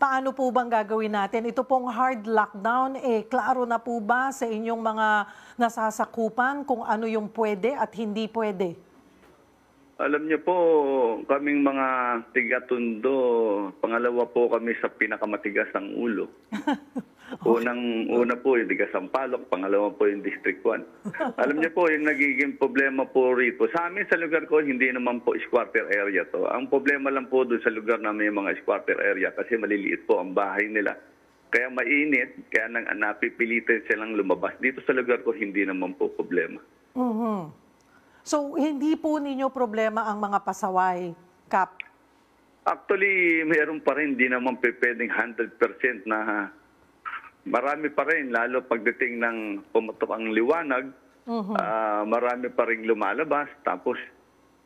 Paano po bang gagawin natin? Ito pong hard lockdown, eh, klaro na po ba sa inyong mga nasasakupan kung ano yung pwede at hindi pwede? Alam niyo po, kaming mga tigatundo, pangalawa po kami sa pinakamatigas ang ulo. Unang una po yung tigas ang palok, pangalawa po yung District 1. Alam niyo po, yung nagiging problema po rito, sa amin sa lugar ko, hindi naman po squatter area to. Ang problema lang po doon sa lugar namin yung mga squatter area kasi maliliit po ang bahay nila. Kaya mainit, kaya nang napipilitan silang lumabas. Dito sa lugar ko, hindi naman po problema. Mhm. So, hindi po ninyo problema ang mga pasaway, Kap? Actually, meron pa rin, hindi naman pwedeng 100% na marami pa rin, lalo pagdating ng pumutok ang liwanag, ah, marami pa rin lumalabas. Tapos,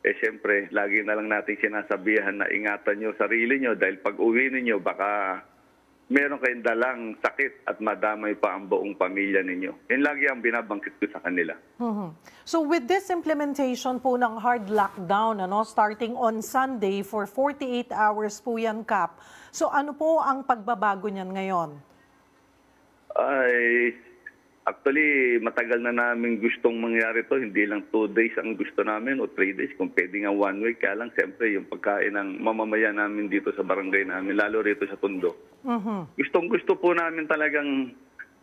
eh siyempre, lagi na lang natin sinasabihan na ingatan nyo sarili nyo dahil pag uwi ninyo, baka meron kayong dalang sakit at madamay pa ang buong pamilya ninyo. Yan lagi ang binabangkit ko sa kanila. Mhm. So with this implementation po ng hard lockdown, ano, starting on Sunday for 48 hours po yan, Kap. So ano po ang pagbabago niyan ngayon? Ay, actually, matagal na namin gustong mangyari to. Hindi lang two days ang gusto namin o three days. Kung pwede nga one week. Kaya lang, siyempre, yung pagkain ng mamamayan namin dito sa barangay namin, lalo rito sa Tondo. Mhm. Gustong gusto po namin talagang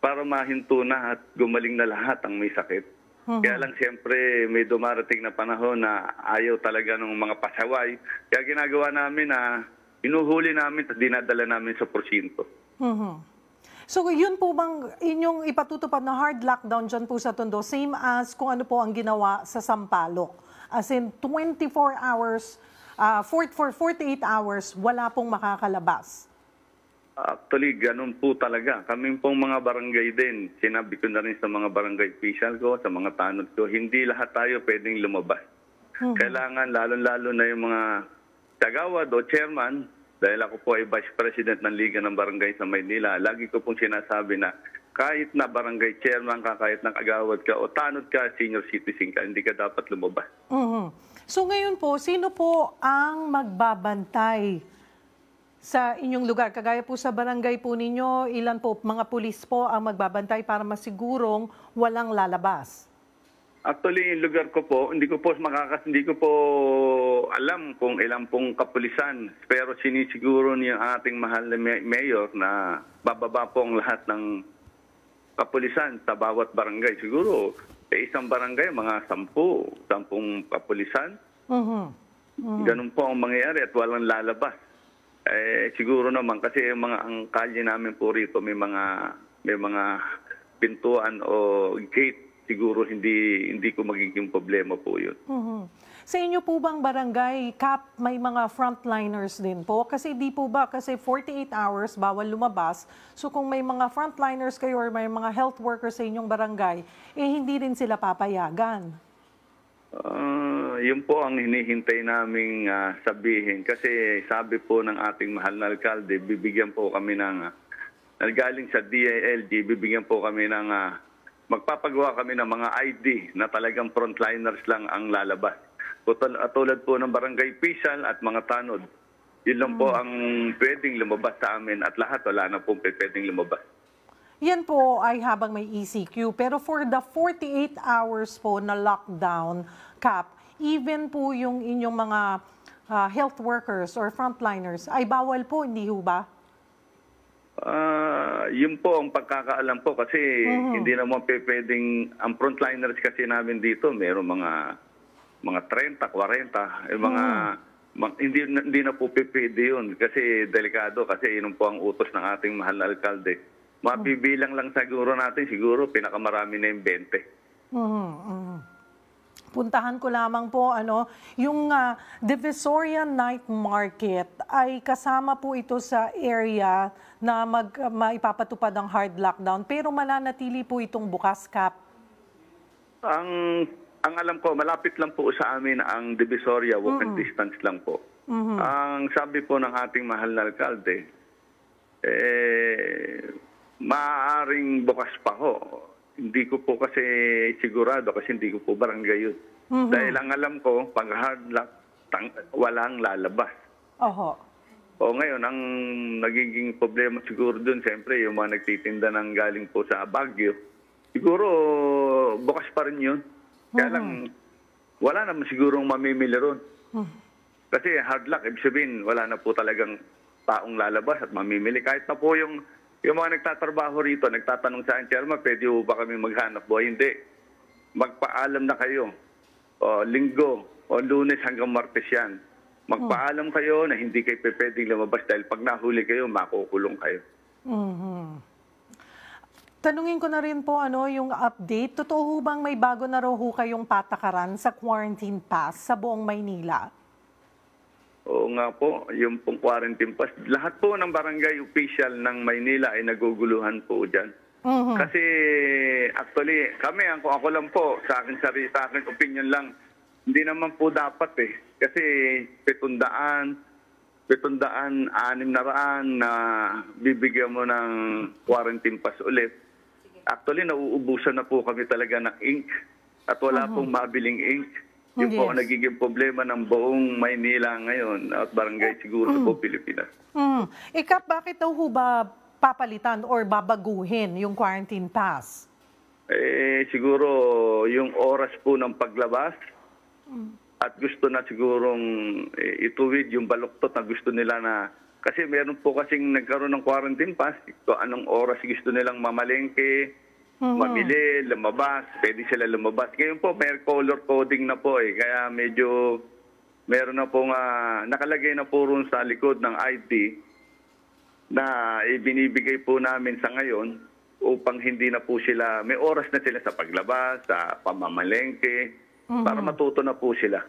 para mahinto na at gumaling na lahat ang may sakit. Kaya lang siyempre may dumarating na panahon na ayaw talaga ng mga pasaway. Kaya ginagawa namin na inuhuli namin at dinadala namin sa porsyento. Mhm. So yun po bang inyong ipatutupad na hard lockdown dyan po sa Tondo, same as kung ano po ang ginawa sa Sampaloc? As in 24 hours, ah, for, for 48 hours, wala pong makakalabas. Actually, ganun po talaga. Kaming pong mga barangay din, sinabi ko na rin sa mga barangay official ko, sa mga tanod ko, hindi lahat tayo pwedeng lumabas. Kailangan, lalong-lalo na yung mga tagawad o chairman, dahil ako po ay vice president ng Liga ng Barangay sa Maynila, lagi ko pong sinasabi na kahit na barangay chairman ka, kahit na kagawad ka o tanod ka, senior citizen ka, hindi ka dapat lumabas. Mhm. So ngayon po, sino po ang magbabantay sa inyong lugar? Kagaya po sa barangay po ninyo, ilan po mga pulis po ang magbabantay para masigurong walang lalabas? Actually, yung lugar ko po, hindi ko po makakas, hindi ko po alam kung ilang pong kapulisan. Pero sinisiguro niya ang ating mahal na may- mayor na bababa po ang lahat ng kapulisan sa bawat barangay. Siguro, sa isang barangay, mga sampu, sampung kapulisan. Mhm. Ganun po ang mangyayari at walang lalabas. Eh, siguro naman kasi yung mga ang kalye namin po rito may mga may mga pintuan o gate siguro hindi hindi ko magiging problema po 'yun. Mhm. Sa inyo po bang barangay, Kap, may mga frontliners din po? Kasi di po ba, kasi 48 hours, bawal lumabas. So kung may mga frontliners kayo or may mga health workers sa inyong barangay, eh hindi rin sila papayagan. Ah, yun po ang hinihintay naming ah, sabihin kasi sabi po ng ating mahal na alkalde, bibigyan po kami ng uh, galing sa DILG, bibigyan po kami ng ah, magpapagawa kami ng mga ID na talagang frontliners lang ang lalabas. At tulad po ng barangay official at mga tanod. Yun lang po ang pwedeng lumabas sa amin at lahat wala na po pwedeng lumabas. Yan po ay habang may ECQ. Pero for the 48 hours po na lockdown, Kap, even po yung inyong mga ah, health workers or frontliners, ay bawal po, hindi ho ba? Ah, yun po ang pagkakaalam po kasi hindi naman pwedeng ang frontliners kasi namin dito, meron mga mga 30, 40, eh, mga ma- hindi hindi na po pe- pwede yun kasi delikado kasi yun po ang utos ng ating mahal na alkalde. Mabibilang lang siguro natin siguro pinakamarami na yung 20. Mhm, mhm. Puntahan ko lamang po ano, yung ah, Divisoria Night Market ay kasama po ito sa area na mag maipapatupad ang hard lockdown pero mananatili po itong bukas cap. Ang ang alam ko, malapit lang po sa amin ang Divisoria, walking distance lang po. Ang sabi po ng ating mahal na alkalde, eh, maaaring bukas pa ho. Hindi ko po kasi sigurado kasi hindi ko po barangay yun. Dahil ang alam ko, pag hard lock, tang, walang lalabas. Oho. O ngayon, ang nagiging problema siguro dun, siyempre, yung mga nagtitinda ng galing po sa Baguio, siguro bukas pa rin yun. Kaya lang, wala naman sigurong mamimili ron. Kasi hard luck, ibig sabihin, wala na po talagang taong lalabas at mamimili. Kahit na po yung, yung mga nagtatrabaho rito, nagtatanong sa akin, Chairman, pwede po ba kami maghanap buhay? Hindi. Magpaalam na kayo. O, linggo o lunes hanggang martes yan. Magpaalam kayo na hindi kayo pwedeng lumabas dahil pag nahuli kayo, makukulong kayo. Mhm. Tanungin ko na rin po ano yung update. Totoo ho bang may bago na raw ho kayong patakaran sa quarantine pass sa buong Maynila? Oo nga po, yung pong quarantine pass. Lahat po ng barangay official ng Maynila ay naguguluhan po dyan. Mhm. Kasi actually, kami, ako, ako lang po, sa akin sarili, sa akin opinion lang, hindi naman po dapat eh. Kasi pitundaan, pitundaan, anim na raan na bibigyan mo ng quarantine pass ulit. Actually, nauubusan na po kami talaga ng ink at wala pong mabiling ink. Yun po Yes. ang nagiging problema ng buong Maynila ngayon at barangay siguro po Pilipinas. Mhm. Ikap, bakit daw ho ba papalitan or babaguhin yung quarantine pass? Eh, siguro yung oras po ng paglabas at gusto na sigurong eh, ituwid yung baluktot na gusto nila na kasi meron po kasing nagkaroon ng quarantine pass kung anong oras gusto nilang mamalengke, mamili, lumabas, pwede sila lumabas. Ngayon po may color coding na po eh, kaya medyo meron na pong ah, nakalagay na po ron sa likod ng ID na ibinibigay po namin sa ngayon upang hindi na po sila, may oras na sila sa paglabas, sa pamamalengke, para matuto na po sila.